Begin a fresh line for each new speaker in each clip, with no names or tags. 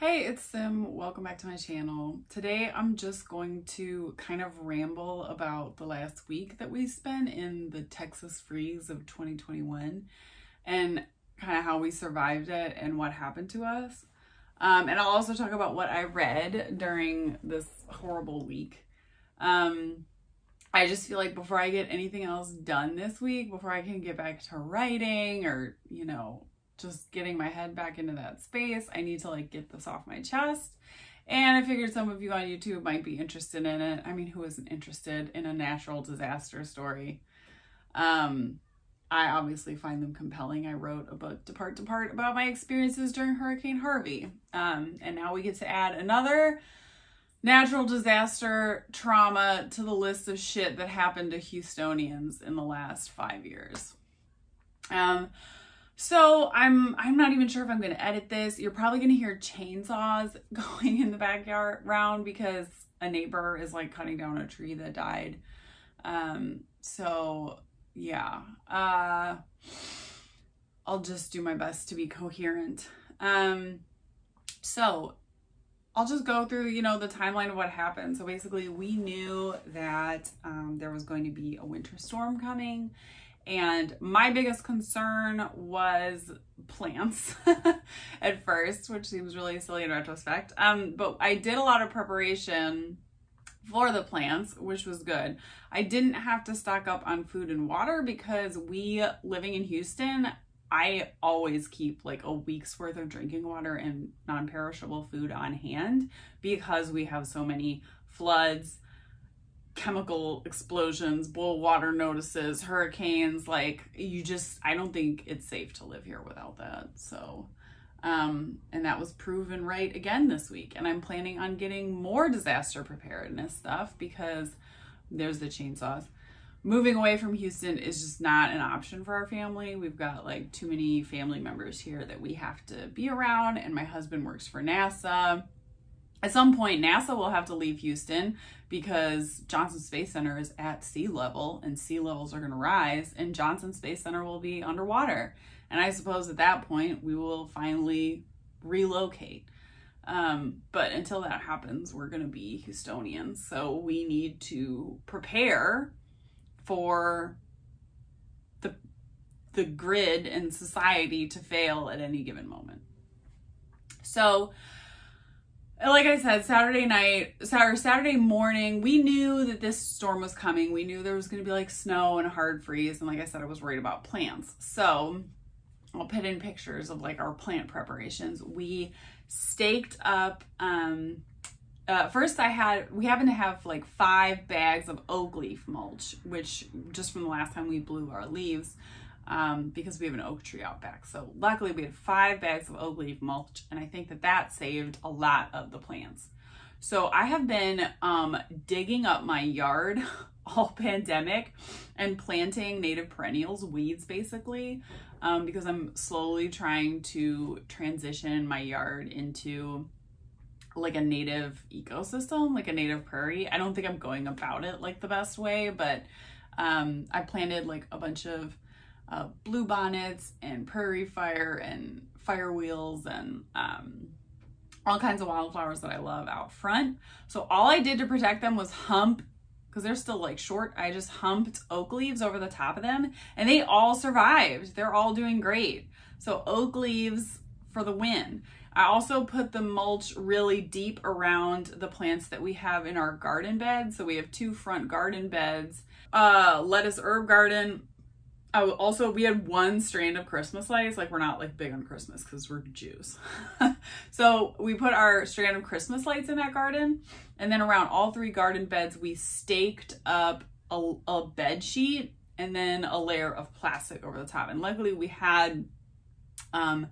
Hey, it's Sim. Welcome back to my channel. Today I'm just going to kind of ramble about the last week that we spent in the Texas freeze of 2021 and kind of how we survived it and what happened to us. Um, and I'll also talk about what I read during this horrible week. Um, I just feel like before I get anything else done this week, before I can get back to writing or, you know, just getting my head back into that space. I need to like get this off my chest. And I figured some of you on YouTube might be interested in it. I mean, who isn't interested in a natural disaster story? Um, I obviously find them compelling. I wrote a book, Depart Depart, about my experiences during Hurricane Harvey. Um, and now we get to add another natural disaster trauma to the list of shit that happened to Houstonians in the last five years. Um, so I'm I'm not even sure if I'm going to edit this. You're probably going to hear chainsaws going in the backyard round because a neighbor is like cutting down a tree that died. Um so yeah. Uh I'll just do my best to be coherent. Um so I'll just go through, you know, the timeline of what happened. So basically, we knew that um, there was going to be a winter storm coming and my biggest concern was plants at first, which seems really silly in retrospect. Um, but I did a lot of preparation for the plants, which was good. I didn't have to stock up on food and water because we living in Houston, I always keep like a week's worth of drinking water and non-perishable food on hand because we have so many floods, chemical explosions, boil water notices, hurricanes, like you just I don't think it's safe to live here without that. So um and that was proven right again this week and I'm planning on getting more disaster preparedness stuff because there's the chainsaws. Moving away from Houston is just not an option for our family. We've got like too many family members here that we have to be around and my husband works for NASA at some point, NASA will have to leave Houston because Johnson Space Center is at sea level and sea levels are going to rise, and Johnson Space Center will be underwater. And I suppose at that point, we will finally relocate. Um, but until that happens, we're going to be Houstonians. So we need to prepare for the, the grid and society to fail at any given moment. So, like I said, Saturday night, Saturday morning, we knew that this storm was coming. We knew there was going to be like snow and a hard freeze. And like I said, I was worried about plants. So I'll put in pictures of like our plant preparations. We staked up, um, uh, first I had, we happen to have like five bags of oak leaf mulch, which just from the last time we blew our leaves, um, because we have an oak tree out back. So luckily we had five bags of oak leaf mulch and I think that that saved a lot of the plants. So I have been um, digging up my yard all pandemic and planting native perennials, weeds basically, um, because I'm slowly trying to transition my yard into like a native ecosystem, like a native prairie. I don't think I'm going about it like the best way, but um, I planted like a bunch of uh, blue bonnets and prairie fire and fire wheels and um, all kinds of wildflowers that I love out front. So all I did to protect them was hump because they're still like short. I just humped oak leaves over the top of them and they all survived. They're all doing great. So oak leaves for the win. I also put the mulch really deep around the plants that we have in our garden bed. So we have two front garden beds, uh, lettuce herb garden, Oh, also we had one strand of Christmas lights. Like we're not like big on Christmas because we're Jews. so we put our strand of Christmas lights in that garden. And then around all three garden beds, we staked up a, a bed sheet and then a layer of plastic over the top. And luckily we had um,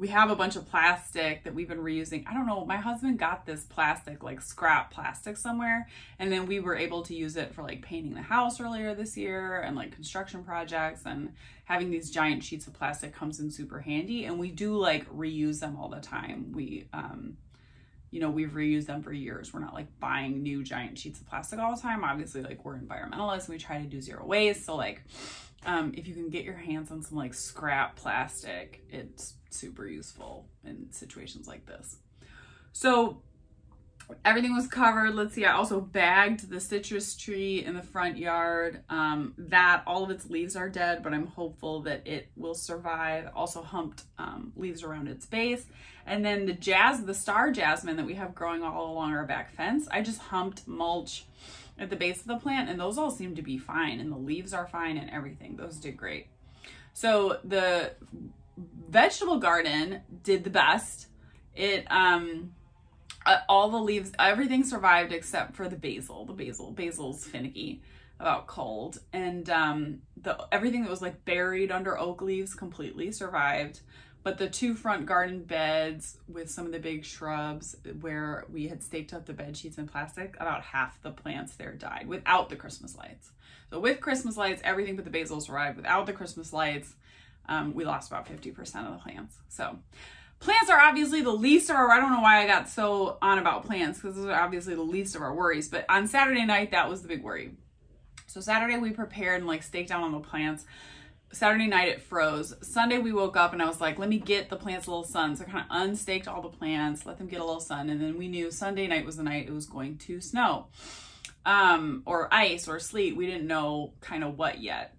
we have a bunch of plastic that we've been reusing. I don't know, my husband got this plastic, like scrap plastic somewhere, and then we were able to use it for like painting the house earlier this year and like construction projects and having these giant sheets of plastic comes in super handy and we do like reuse them all the time. We um you know, we've reused them for years. We're not like buying new giant sheets of plastic all the time. Obviously, like we're environmentalists and we try to do zero waste. So like um, if you can get your hands on some like scrap plastic, it's super useful in situations like this. So everything was covered. Let's see, I also bagged the citrus tree in the front yard. Um, that, all of its leaves are dead, but I'm hopeful that it will survive. Also humped um, leaves around its base. And then the jazz, the star jasmine that we have growing all along our back fence, I just humped mulch at the base of the plant and those all seem to be fine and the leaves are fine and everything. Those did great. So the vegetable garden did the best. It, um, uh, all the leaves, everything survived except for the basil. The basil, basil's finicky about cold, and um, the everything that was like buried under oak leaves completely survived. But the two front garden beds with some of the big shrubs where we had staked up the bed sheets in plastic, about half the plants there died without the Christmas lights. So with Christmas lights, everything but the basil survived. Without the Christmas lights, um, we lost about 50% of the plants. So Plants are obviously the least of our, I don't know why I got so on about plants because those are obviously the least of our worries. But on Saturday night, that was the big worry. So Saturday we prepared and like staked down on the plants. Saturday night it froze. Sunday we woke up and I was like, let me get the plants a little sun. So I kind of unstaked all the plants, let them get a little sun. And then we knew Sunday night was the night it was going to snow um, or ice or sleet. We didn't know kind of what yet.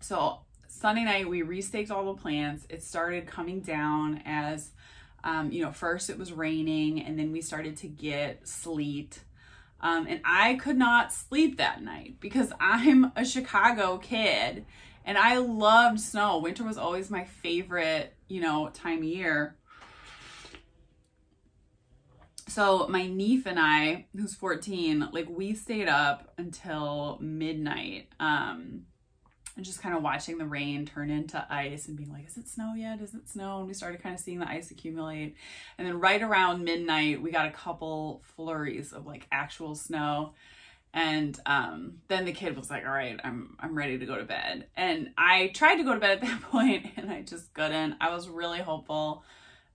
So Sunday night, we restaked all the plants. It started coming down as, um, you know, first it was raining and then we started to get sleet. Um, and I could not sleep that night because I'm a Chicago kid and I loved snow. Winter was always my favorite, you know, time of year. So my niece and I, who's 14, like we stayed up until midnight. Um, and just kind of watching the rain turn into ice and being like, is it snow yet? Is it snow? And we started kind of seeing the ice accumulate. And then right around midnight, we got a couple flurries of like actual snow. And um, then the kid was like, all right, I'm, I'm ready to go to bed. And I tried to go to bed at that point and I just couldn't. I was really hopeful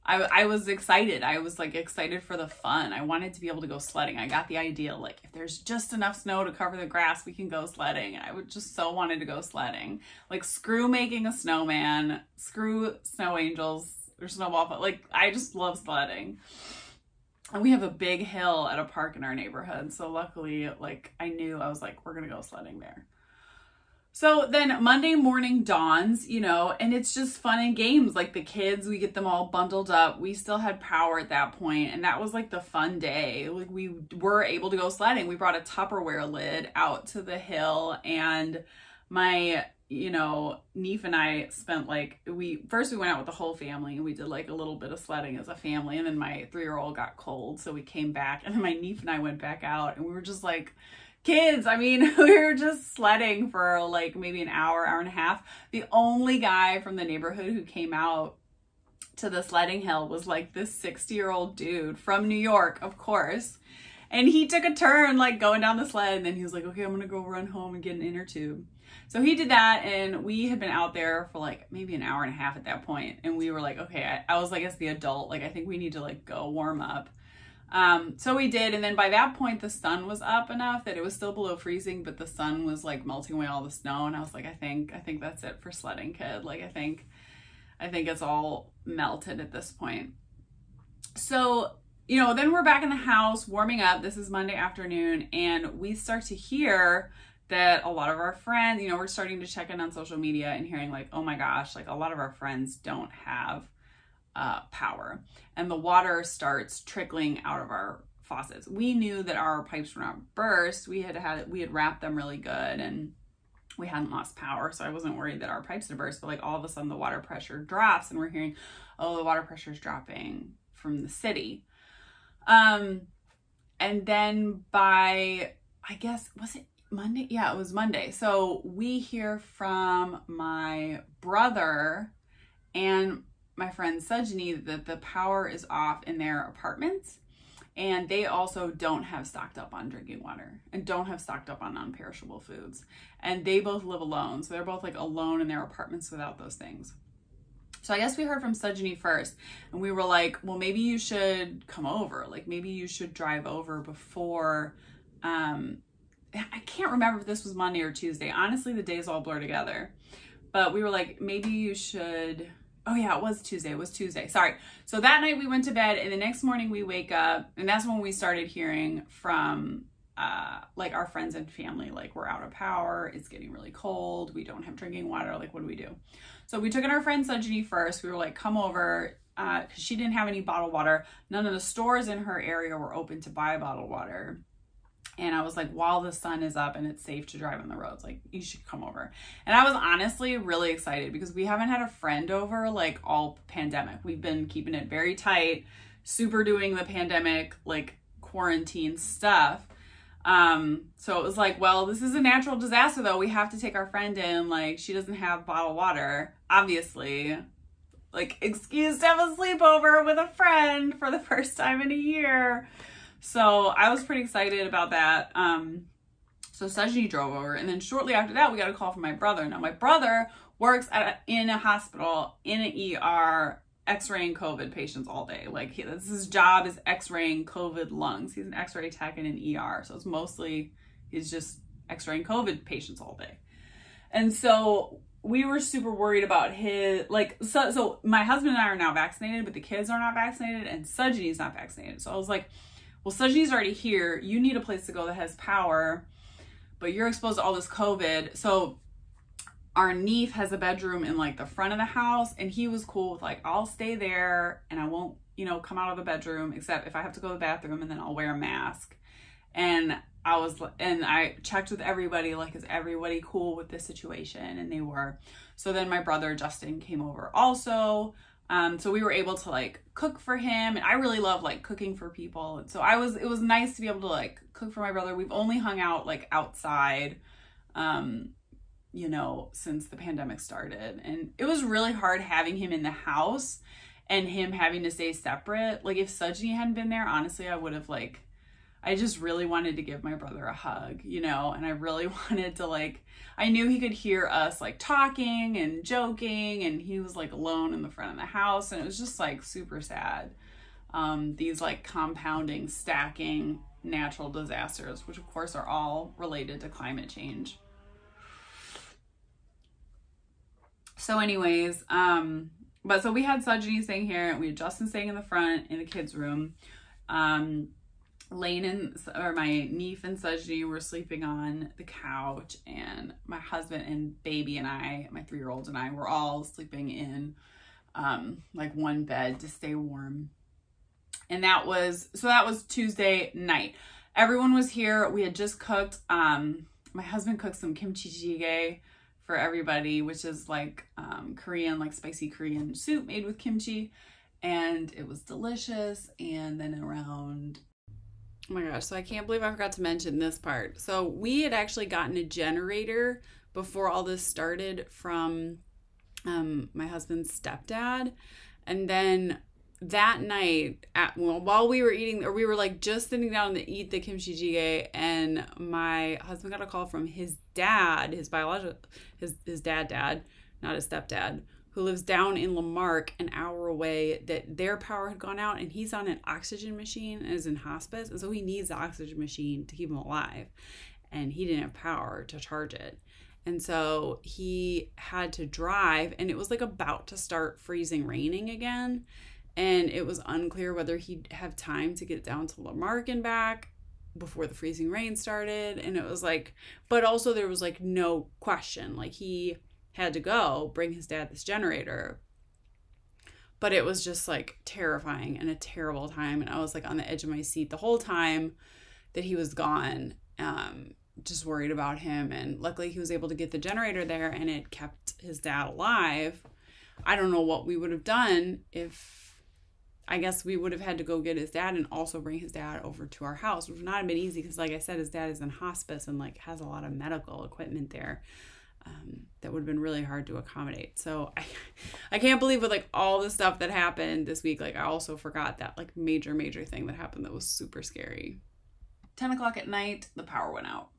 I, I was excited. I was like excited for the fun. I wanted to be able to go sledding. I got the idea like if there's just enough snow to cover the grass, we can go sledding. I would just so wanted to go sledding. Like screw making a snowman, screw snow angels or snowball, but like I just love sledding. And we have a big hill at a park in our neighborhood. So luckily, like I knew I was like, we're gonna go sledding there. So then Monday morning dawns, you know, and it's just fun and games. Like the kids, we get them all bundled up. We still had power at that point, and that was like the fun day. Like we were able to go sledding. We brought a Tupperware lid out to the hill, and my you know, Neef and I spent like we first we went out with the whole family and we did like a little bit of sledding as a family, and then my three year old got cold, so we came back, and then my Neef and I went back out, and we were just like kids. I mean, we were just sledding for like maybe an hour, hour and a half. The only guy from the neighborhood who came out to the sledding hill was like this 60 year old dude from New York, of course. And he took a turn like going down the sled and then he was like, okay, I'm gonna go run home and get an inner tube. So he did that and we had been out there for like maybe an hour and a half at that point and we were like, okay, I, I was like as the adult, like I think we need to like go warm up. Um, so we did, and then by that point, the sun was up enough that it was still below freezing, but the sun was like melting away all the snow. And I was like, I think, I think that's it for sledding, kid. Like, I think, I think it's all melted at this point. So, you know, then we're back in the house warming up. This is Monday afternoon, and we start to hear that a lot of our friends, you know, we're starting to check in on social media and hearing like, oh my gosh, like a lot of our friends don't have uh, power and the water starts trickling out of our faucets. We knew that our pipes were not burst. We had had we had wrapped them really good and we hadn't lost power, so I wasn't worried that our pipes had burst. But like all of a sudden, the water pressure drops, and we're hearing, "Oh, the water pressure is dropping from the city." Um, and then by I guess was it Monday? Yeah, it was Monday. So we hear from my brother and my friend Sajani that the power is off in their apartments and they also don't have stocked up on drinking water and don't have stocked up on non-perishable foods. And they both live alone so they're both like alone in their apartments without those things. So i guess we heard from Sajani first and we were like well maybe you should come over. Like maybe you should drive over before um i can't remember if this was monday or tuesday. Honestly the days all blur together. But we were like maybe you should oh yeah, it was Tuesday. It was Tuesday. Sorry. So that night we went to bed and the next morning we wake up and that's when we started hearing from uh like our friends and family like we're out of power it's getting really cold we don't have drinking water like what do we do so we took in our friend Sajini first we were like come over uh because she didn't have any bottled water none of the stores in her area were open to buy bottled water and I was like, while the sun is up and it's safe to drive on the roads, like you should come over. And I was honestly really excited because we haven't had a friend over like all pandemic. We've been keeping it very tight, super doing the pandemic like quarantine stuff. Um, so it was like, well, this is a natural disaster though. We have to take our friend in. Like she doesn't have bottled water, obviously. Like excuse to have a sleepover with a friend for the first time in a year. So I was pretty excited about that. Um, so Sajini drove over, and then shortly after that, we got a call from my brother. Now my brother works at a, in a hospital in an ER, X-raying COVID patients all day. Like he, this his job is X-raying COVID lungs. He's an X-ray tech in an ER, so it's mostly he's just X-raying COVID patients all day. And so we were super worried about his like so so my husband and I are now vaccinated, but the kids are not vaccinated, and Sajini's not vaccinated. So I was like well, Sajini's already here. You need a place to go that has power, but you're exposed to all this COVID. So our Neef has a bedroom in like the front of the house, and he was cool with like, I'll stay there and I won't, you know, come out of the bedroom except if I have to go to the bathroom and then I'll wear a mask. And I was, and I checked with everybody, like, is everybody cool with this situation? And they were. So then my brother Justin came over also. Um, so we were able to like cook for him and I really love like cooking for people. And so I was, it was nice to be able to like cook for my brother. We've only hung out like outside, um, you know, since the pandemic started. And it was really hard having him in the house and him having to stay separate. Like if Sajini hadn't been there, honestly, I would have like I just really wanted to give my brother a hug, you know, and I really wanted to like, I knew he could hear us like talking and joking, and he was like alone in the front of the house, and it was just like super sad. Um, these like compounding, stacking natural disasters, which of course are all related to climate change. So, anyways, um, but so we had Sajini staying here, and we had Justin staying in the front in the kids' room. Um, Lane and or my niece and Sajini were sleeping on the couch, and my husband and baby and I, my three year old and I, were all sleeping in um, like one bed to stay warm. And that was so that was Tuesday night. Everyone was here. We had just cooked. Um, my husband cooked some kimchi jjigae for everybody, which is like um, Korean, like spicy Korean soup made with kimchi, and it was delicious. And then around Oh my gosh, so I can't believe I forgot to mention this part. So we had actually gotten a generator before all this started from um, my husband's stepdad. And then that night, at, well, while we were eating, or we were like just sitting down to eat the kimchi jjigae, and my husband got a call from his dad, his biological, his his dad, dad, not his stepdad, who lives down in La Marque, an hour away, that their power had gone out and he's on an oxygen machine and is in hospice. And so he needs the oxygen machine to keep him alive. And he didn't have power to charge it. And so he had to drive, and it was like about to start freezing raining again. And it was unclear whether he'd have time to get down to La Marque and back before the freezing rain started. And it was like, but also there was like no question. Like he, had to go bring his dad this generator. But it was just like terrifying and a terrible time. And I was like on the edge of my seat the whole time that he was gone, um, just worried about him. And luckily, he was able to get the generator there and it kept his dad alive. I don't know what we would have done if I guess we would have had to go get his dad and also bring his dad over to our house, which would not have been easy because, like I said, his dad is in hospice and like has a lot of medical equipment there um, that would have been really hard to accommodate. So I, I can't believe with like all the stuff that happened this week, like I also forgot that like major, major thing that happened that was super scary. 10 o'clock at night, the power went out.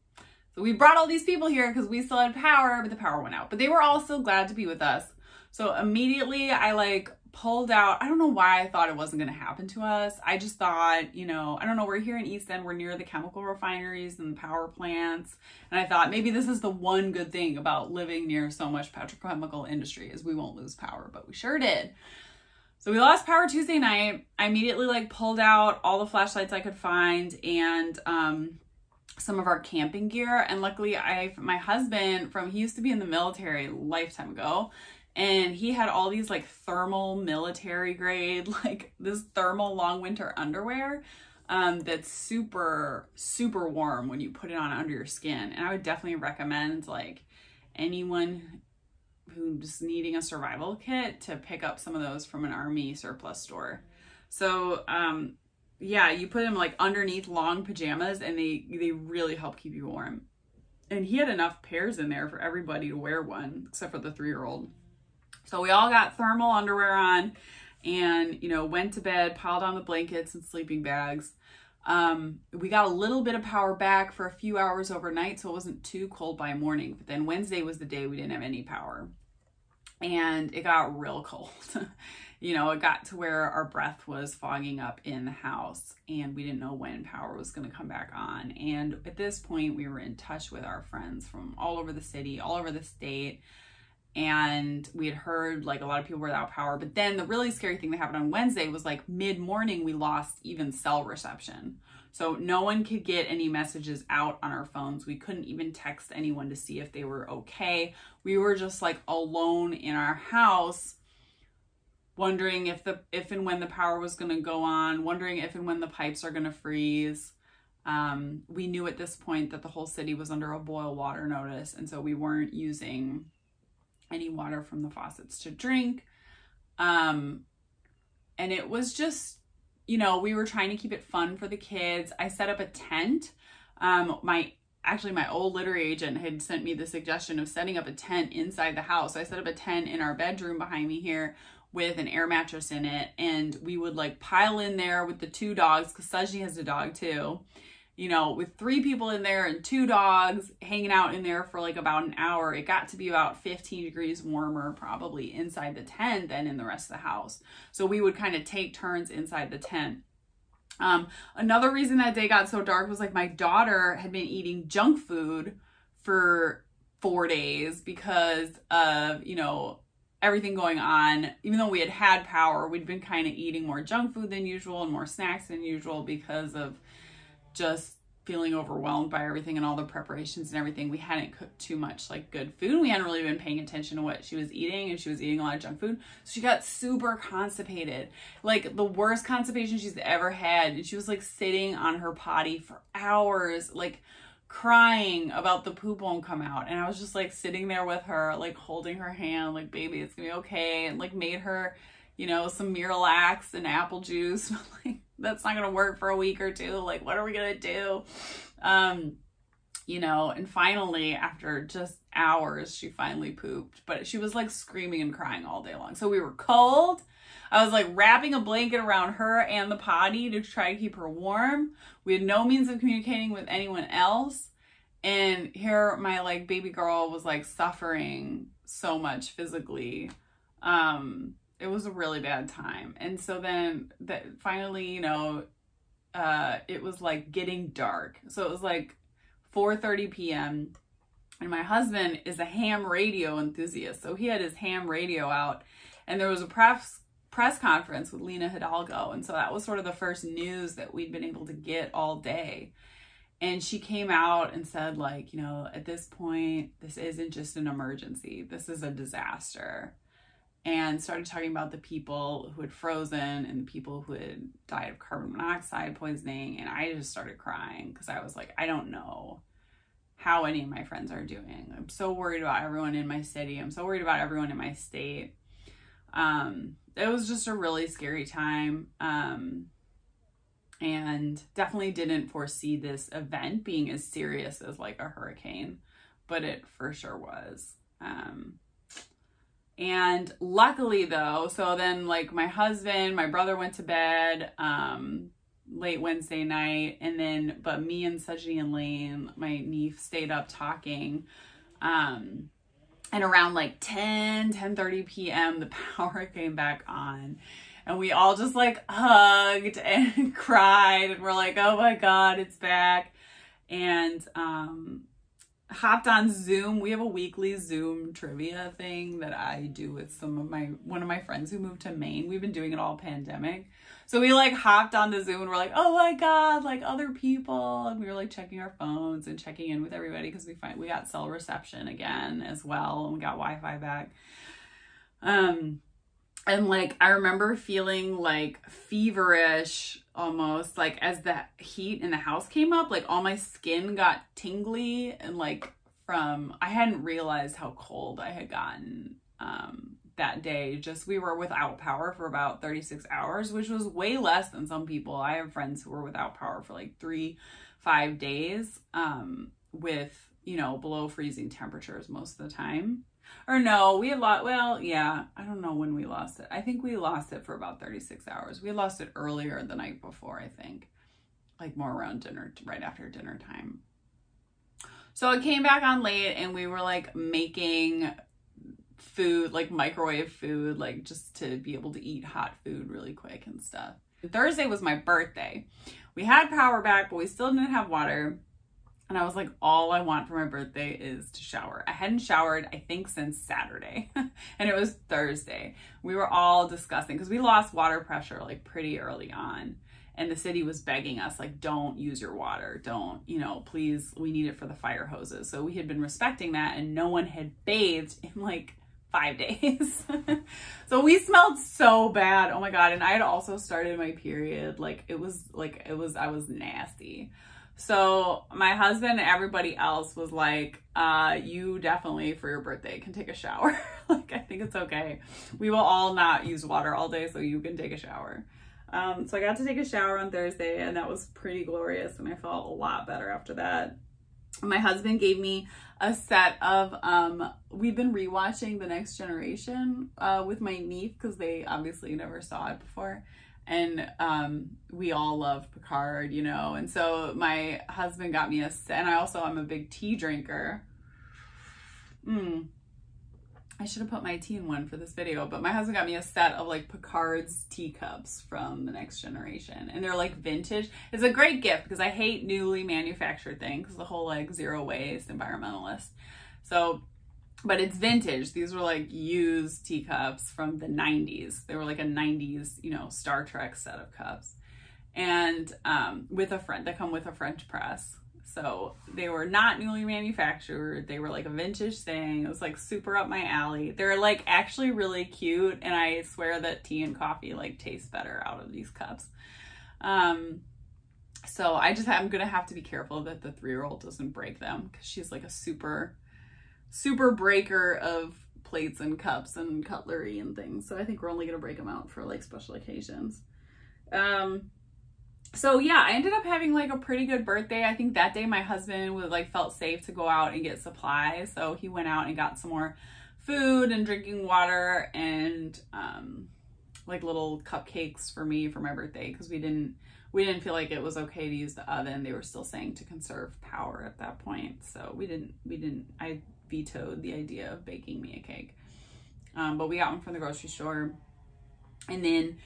So we brought all these people here because we still had power, but the power went out. But they were all still glad to be with us. So immediately I like pulled out. I don't know why I thought it wasn't going to happen to us. I just thought, you know, I don't know, we're here in East End, we're near the chemical refineries and the power plants. And I thought maybe this is the one good thing about living near so much petrochemical industry is we won't lose power, but we sure did. So we lost power Tuesday night. I immediately like pulled out all the flashlights I could find and um some of our camping gear and luckily I my husband from he used to be in the military lifetime ago and he had all these like thermal military grade like this thermal long winter underwear um, that's super super warm when you put it on under your skin. And i would definitely recommend like anyone who's needing a survival kit to pick up some of those from an army surplus store. So um yeah you put them like underneath long pajamas and they they really help keep you warm. And he had enough pairs in there for everybody to wear one except for the three year old so we all got thermal underwear on and, you know, went to bed, piled on the blankets and sleeping bags. Um, we got a little bit of power back for a few hours overnight, so it wasn't too cold by morning. But then Wednesday was the day we didn't have any power. And it got real cold. you know, it got to where our breath was fogging up in the house and we didn't know when power was going to come back on. And at this point, we were in touch with our friends from all over the city, all over the state and we had heard like a lot of people were without power. But then the really scary thing that happened on Wednesday was like mid morning, we lost even cell reception. So no one could get any messages out on our phones. We couldn't even text anyone to see if they were okay. We were just like alone in our house wondering if the if and when the power was going to go on, wondering if and when the pipes are going to freeze. Um, we knew at this point that the whole city was under a boil water notice, and so we weren't using any water from the faucets to drink. Um, and it was just, you know, we were trying to keep it fun for the kids. I set up a tent. Um, my actually my old literary agent had sent me the suggestion of setting up a tent inside the house. I set up a tent in our bedroom behind me here with an air mattress in it, and we would like pile in there with the two dogs because Sajni has a dog too you know, with three people in there and two dogs hanging out in there for like about an hour, it got to be about 15 degrees warmer probably inside the tent than in the rest of the house. So we would kind of take turns inside the tent. Um, another reason that day got so dark was like my daughter had been eating junk food for four days because of, you know, everything going on. Even though we had had power, we'd been kind of eating more junk food than usual and more snacks than usual because of just feeling overwhelmed by everything and all the preparations and everything. We hadn't cooked too much like good food. We hadn't really been paying attention to what she was eating and she was eating a lot of junk food. So she got super constipated. Like the worst constipation she's ever had. And she was like sitting on her potty for hours, like crying about the poop won't come out. And I was just like sitting there with her, like holding her hand, like, baby, it's gonna be okay. And like made her, you know, some Miralax and apple juice. like that's not going to work for a week or two. Like, what are we going to do? Um, you know, and finally, after just hours, she finally pooped, but she was like screaming and crying all day long. So we were cold. I was like wrapping a blanket around her and the potty to try to keep her warm. We had no means of communicating with anyone else. And here my like baby girl was like suffering so much physically. Um it was a really bad time. And so then that finally, you know, uh, it was like getting dark. So it was like 4:30 p.m. And my husband is a ham radio enthusiast, so he had his ham radio out, and there was a press press conference with Lina Hidalgo, and so that was sort of the first news that we'd been able to get all day. And she came out and said, like, you know, at this point, this isn't just an emergency. This is a disaster and started talking about the people who had frozen and the people who had died of carbon monoxide poisoning. And I just started crying because I was like, I don't know how any of my friends are doing. I'm so worried about everyone in my city. I'm so worried about everyone in my state. Um, it was just a really scary time. Um, and definitely didn't foresee this event being as serious as like a hurricane, but it for sure was. Um, and luckily though, so then like my husband, my brother went to bed um late Wednesday night and then but me and Sajni and Lane, my niece stayed up talking. Um And around like 10, 10 30 p.m., the power came back on. And we all just like hugged and cried. And we're like, oh my God, it's back. And um, hopped on Zoom. We have a weekly Zoom trivia thing that I do with some of my one of my friends who moved to Maine. We've been doing it all pandemic. So we like hopped on the Zoom and we're like, oh my God, like other people. And we were like checking our phones and checking in with everybody because we find we got cell reception again as well and we got Wi-Fi back. Um and like I remember feeling like feverish almost like as the heat in the house came up like all my skin got tingly and like from I hadn't realized how cold I had gotten um that day. Just we were without power for about 36 hours which was way less than some people. I have friends who were without power for like 3 5 days um with you know below freezing temperatures most of the time or no, we had lost, well, yeah, I don't know when we lost it. I think we lost it for about 36 hours. We lost it earlier the night before, I think, like more around dinner, right after dinner time. So it came back on late and we were like making food, like microwave food, like just to be able to eat hot food really quick and stuff. Thursday was my birthday. We had power back, but we still didn't have water. And I was like, all I want for my birthday is to shower. I hadn't showered, I think, since Saturday. and it was Thursday. We were all discussing because we lost water pressure like pretty early on. And the city was begging us, like, don't use your water. Don't, you know, please, we need it for the fire hoses. So we had been respecting that, and no one had bathed in like five days. so we smelled so bad. Oh my God. And I had also started my period. Like, it was like, it was, I was nasty. So my husband and everybody else was like, uh, you definitely for your birthday can take a shower. like, I think it's okay. We will all not use water all day, so you can take a shower. Um, so I got to take a shower on Thursday and that was pretty glorious and I felt a lot better after that. My husband gave me a set of, um, we've been rewatching The Next Generation uh, with my niece because they obviously never saw it before and um, we all love Picard, you know. And so my husband got me a set, and I also am a big tea drinker. Mm. I should have put my tea in one for this video, but my husband got me a set of like Picard's teacups from the next generation. And they're like vintage. It's a great gift because I hate newly manufactured things, the whole like zero waste environmentalist. So but it's vintage. These were like used teacups from the 90s. They were like a 90s, you know, Star Trek set of cups. And um, with a friend, they come with a French press. So they were not newly manufactured. They were like a vintage thing. It was like super up my alley. They're like actually really cute. And I swear that tea and coffee like taste better out of these cups. Um, so I just, I'm going to have to be careful that the three year old doesn't break them because she's like a super super breaker of plates and cups and cutlery and things. So I think we're only going to break them out for like special occasions. Um, so yeah, I ended up having like a pretty good birthday. I think that day my husband was like felt safe to go out and get supplies. So he went out and got some more food and drinking water and um, like little cupcakes for me for my birthday because we didn't we didn't feel like it was okay to use the oven. They were still saying to conserve power at that point. So we didn't we didn't I vetoed the idea of baking me a cake. Um, but we got one from the grocery store. And then,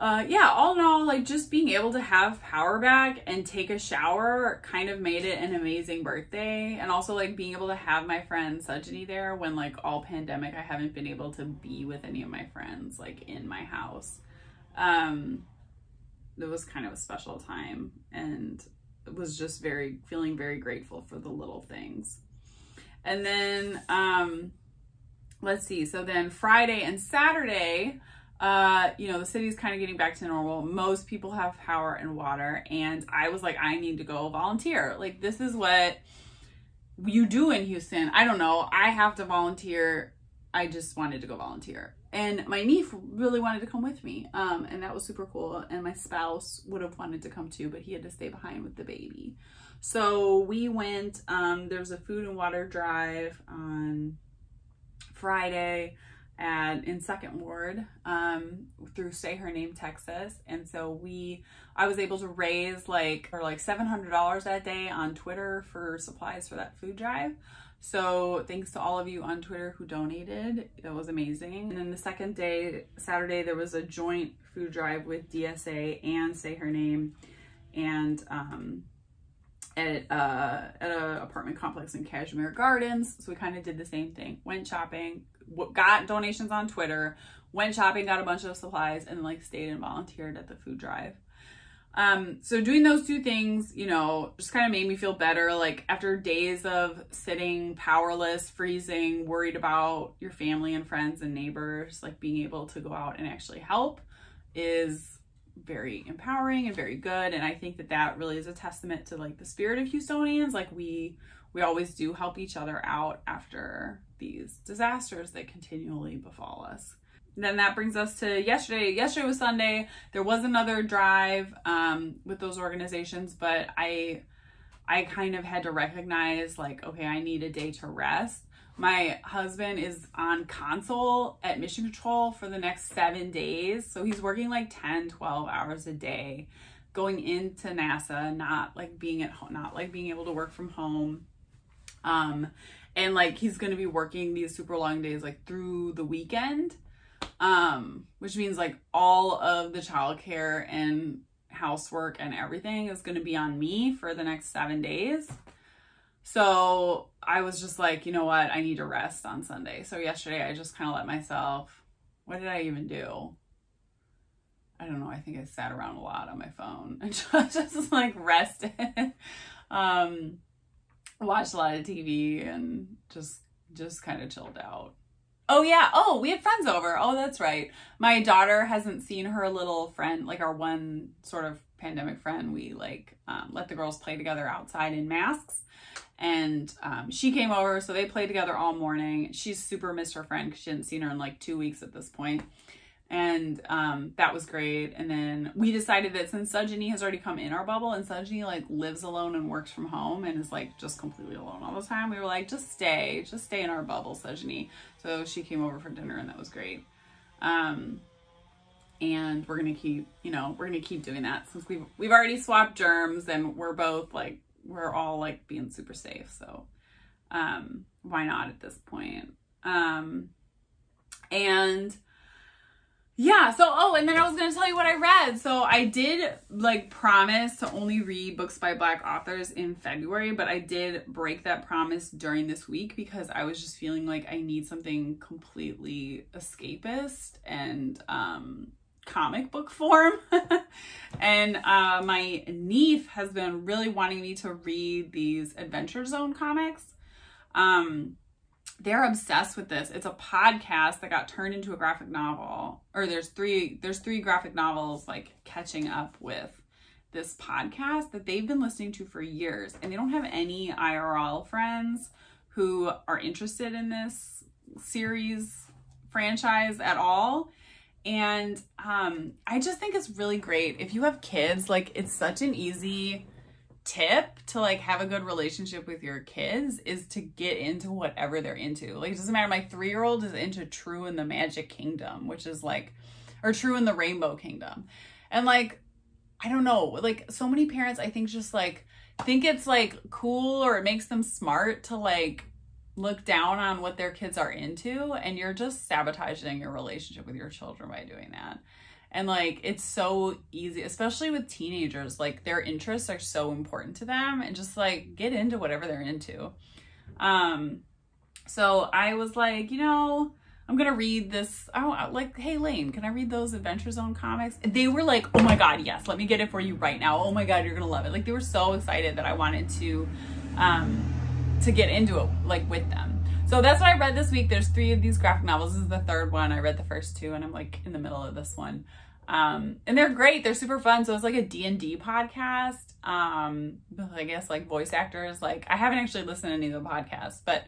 uh, yeah, all in all, like just being able to have power back and take a shower kind of made it an amazing birthday. And also like being able to have my friend Sajani there when like all pandemic, I haven't been able to be with any of my friends like in my house. Um, it was kind of a special time and was just very feeling very grateful for the little things. And then, um, let's see. So then Friday and Saturday, uh, you know, the city's kind of getting back to normal. Most people have power and water. And I was like, I need to go volunteer. Like, this is what you do in Houston. I don't know. I have to volunteer. I just wanted to go volunteer. And my niece really wanted to come with me. Um, and that was super cool. And my spouse would have wanted to come too, but he had to stay behind with the baby. So we went, um, there was a food and water drive on Friday at in second ward um, through say her name texas and so we i was able to raise like or like $700 that day on twitter for supplies for that food drive So thanks to all of you on Twitter who donated. It was amazing. And then the second day, Saturday, there was a joint food drive with DSA and Say Her Name and um, at, uh, at an apartment complex in Kashmere Gardens. So we kind of did the same thing. Went shopping, got donations on Twitter, went shopping, got a bunch of supplies, and like stayed and volunteered at the food drive. Um, so doing those two things, you know, just kind of made me feel better. Like after days of sitting powerless, freezing, worried about your family and friends and neighbors, like being able to go out and actually help is very empowering and very good. And I think that that really is a testament to like the spirit of Houstonians. Like we, we always do help each other out after these disasters that continually befall us then that brings us to yesterday. Yesterday was Sunday. There was another drive um, with those organizations, but I I kind of had to recognize like, okay, I need a day to rest. My husband is on console at Mission Control for the next seven days. So he's working like 10, 12 hours a day going into NASA, not like being at home, not like being able to work from home. Um, and like he's going to be working these super long days like through the weekend um, which means like all of the childcare and housework and everything is going to be on me for the next seven days. So I was just like, you know what? I need to rest on Sunday. So yesterday I just kind of let myself, what did I even do? I don't know. I think I sat around a lot on my phone and just, just like rested. um, watched a lot of TV and just, just kind of chilled out. Oh yeah. Oh, we had friends over. Oh, that's right. My daughter hasn't seen her little friend, like our one sort of pandemic friend. We like um, let the girls play together outside in masks, and um, she came over, so they played together all morning. She's super missed her friend because she hadn't seen her in like two weeks at this point and um, that was great. And then we decided that since Sajani has already come in our bubble and Sajani like lives alone and works from home and is like just completely alone all the time, we were like, just stay, just stay in our bubble, Sajani. So she came over for dinner and that was great. Um, and we're gonna keep, you know, we're gonna keep doing that since we've we've already swapped germs and we're both like we're all like being super safe. So um, why not at this point? Um, and yeah, so oh, and then I was gonna tell you what I read. So I did like promise to only read books by black authors in February, but I did break that promise during this week because I was just feeling like I need something completely escapist and um comic book form. and uh my niece has been really wanting me to read these Adventure Zone comics. Um they're obsessed with this. It's a podcast that got turned into a graphic novel. Or there's three there's three graphic novels like catching up with this podcast that they've been listening to for years and they don't have any IRL friends who are interested in this series franchise at all. And um I just think it's really great. If you have kids, like it's such an easy tip to like have a good relationship with your kids is to get into whatever they're into. Like it doesn't matter. My three year old is into True in the Magic Kingdom, which is like, or True and the Rainbow Kingdom. And like, I don't know, like so many parents, I think just like think it's like cool or it makes them smart to like look down on what their kids are into. And you're just sabotaging your relationship with your children by doing that. And like it's so easy, especially with teenagers, like their interests are so important to them and just like get into whatever they're into. Um so I was like, you know, I'm gonna read this. Oh, like, hey Lane, can I read those Adventure Zone comics? And they were like, oh my god, yes, let me get it for you right now. Oh my god, you're gonna love it. Like they were so excited that I wanted to, um, to get into it like with them. So that's what I read this week. There's three of these graphic novels. This is the third one. I read the first two and I'm like in the middle of this one. Um, and they're great. They're super fun. So it's like a D&D podcast. Um, I guess like voice actors, like I haven't actually listened to any of the podcasts, but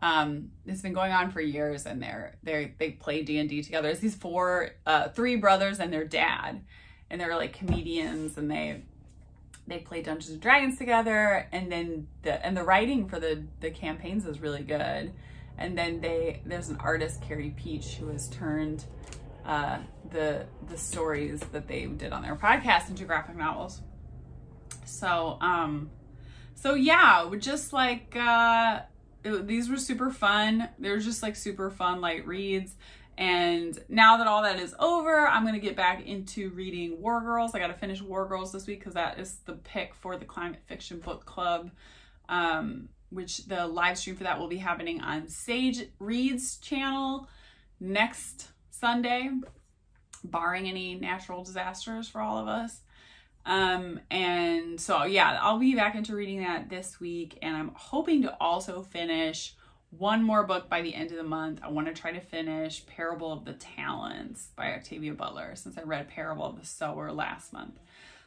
um, it's been going on for years and they're, they they play D&D together. It's these four, uh, three brothers and their dad and they're like comedians and they they play Dungeons and Dragons together, and then the and the writing for the the campaigns is really good. And then they there's an artist Carey Pietsch who has turned uh, the the stories that they did on their podcast into graphic novels. So um, so yeah, just like uh, it, these were super fun. They're just like super fun light reads. And now that all that is over, I'm going to get back into reading War Girls. I got to finish War Girls this week because that is the pick for the Climate Fiction Book Club, um, which the live stream for that will be happening on Sage Reads channel next Sunday, barring any natural disasters for all of us. Um, and so, yeah, I'll be back into reading that this week. And I'm hoping to also finish one more book by the end of the month. I want to try to finish Parable of the Talents by Octavia Butler since I read Parable of the Sower last month.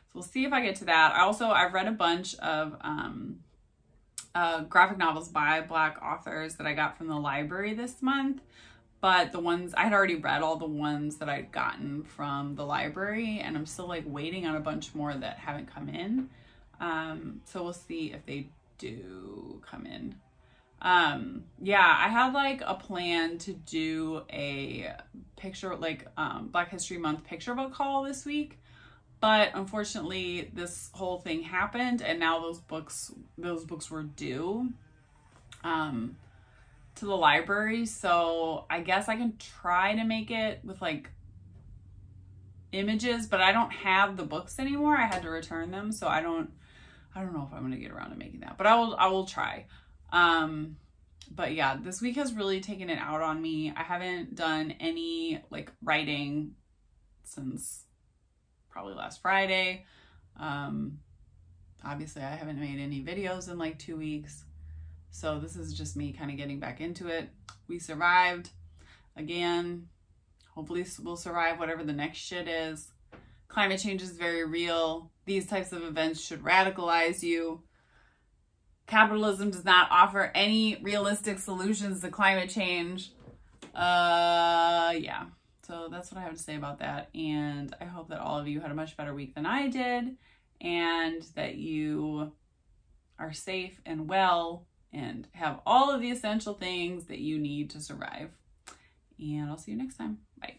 So we'll see if I get to that. I also, I've read a bunch of um, uh, graphic novels by Black authors that I got from the library this month. But the ones, I had already read all the ones that I'd gotten from the library and I'm still like waiting on a bunch more that haven't come in. Um, so we'll see if they do come in um yeah i had like a plan to do a picture like um black history month picture book haul this week but unfortunately this whole thing happened and now those books those books were due um to the library so i guess i can try to make it with like images but i don't have the books anymore. I had to return them so i don't i don't know if i'm going to get around to making that but i will i will try um, but yeah, this week has really taken it out on me. I haven't done any like writing since probably last Friday. Um, obviously I haven't made any videos in like two weeks. So this is just me kind of getting back into it. We survived again. Hopefully we'll survive whatever the next shit is. Climate change is very real. These types of events should radicalize you. Capitalism does not offer any realistic solutions to climate change. Uh, yeah. So that's what I have to say about that. And I hope that all of you had a much better week than I did and that you are safe and well and have all of the essential things that you need to survive. And I'll see you next time. Bye.